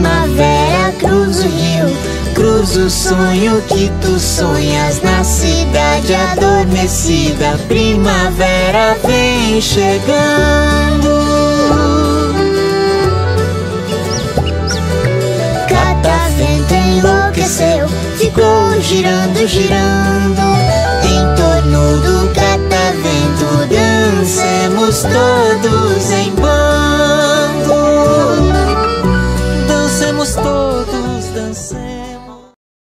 primavera cruza o rio Cruza o sonho que tu sonhas na cidade adormecida. Primavera vem chegando. Catavento enlouqueceu Ficou girando, girando. Em torno do catavento Dancemos todos em Vamos todos dançar.